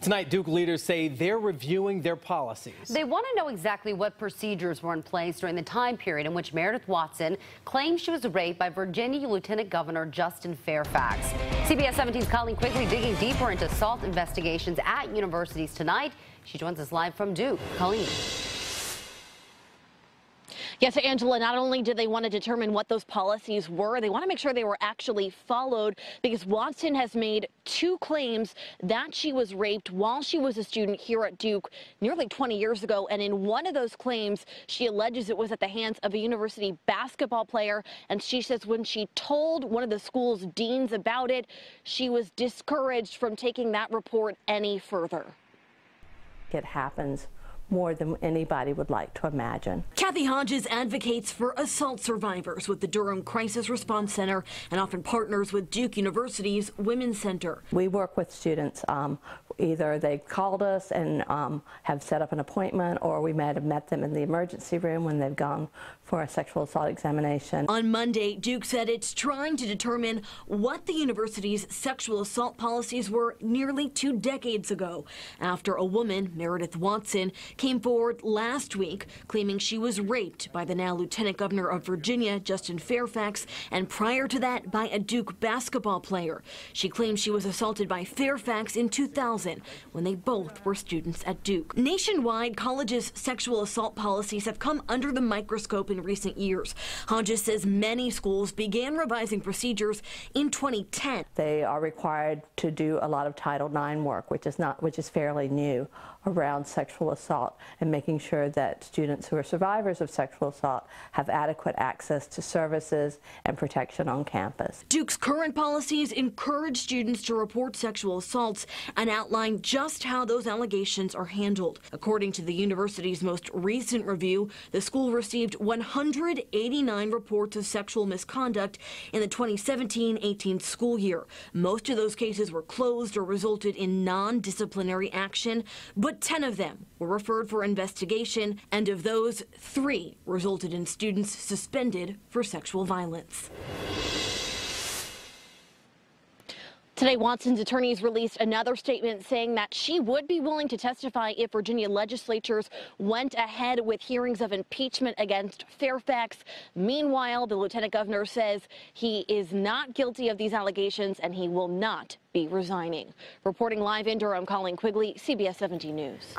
Tonight, Duke leaders say they're reviewing their policies. They want to know exactly what procedures were in place during the time period in which Meredith Watson claimed she was raped by Virginia Lieutenant Governor Justin Fairfax. CBS 17's Colleen Quigley digging deeper into assault investigations at universities tonight. She joins us live from Duke. Colleen. Yes, Angela, not only did they want to determine what those policies were, they want to make sure they were actually followed because Watson has made two claims that she was raped while she was a student here at Duke nearly 20 years ago. And in one of those claims, she alleges it was at the hands of a university basketball player. And she says when she told one of the school's deans about it, she was discouraged from taking that report any further. It happens more than anybody would like to imagine. Kathy Hodges advocates for assault survivors with the Durham Crisis Response Center and often partners with Duke University's Women's Center. We work with students. Um, either they've called us and um, have set up an appointment, or we might have met them in the emergency room when they've gone for a sexual assault examination. On Monday, Duke said it's trying to determine what the university's sexual assault policies were nearly two decades ago after a woman, Meredith Watson, came forward last week claiming she was raped by the now Lieutenant Governor of Virginia, Justin Fairfax, and prior to that by a Duke basketball player. She claims she was assaulted by Fairfax in 2000 when they both were students at Duke. Nationwide, colleges' sexual assault policies have come under the microscope in recent years. Hodges says many schools began revising procedures in 2010. They are required to do a lot of Title IX work, which is not which is fairly new around sexual assault and making sure that students who are survivors of sexual assault have adequate access to services and protection on campus. Duke's current policies encourage students to report sexual assaults and outline just how those allegations are handled. According to the university's most recent review, the school received 189 reports of sexual misconduct in the 2017-18 school year. Most of those cases were closed or resulted in non-disciplinary action, but but 10 of them were referred for investigation, and of those, three resulted in students suspended for sexual violence. Today, Watson's attorneys released another statement saying that she would be willing to testify if Virginia legislatures went ahead with hearings of impeachment against Fairfax. Meanwhile, the lieutenant governor says he is not guilty of these allegations and he will not be resigning. Reporting live in Durham, Colleen Quigley, CBS 17 News.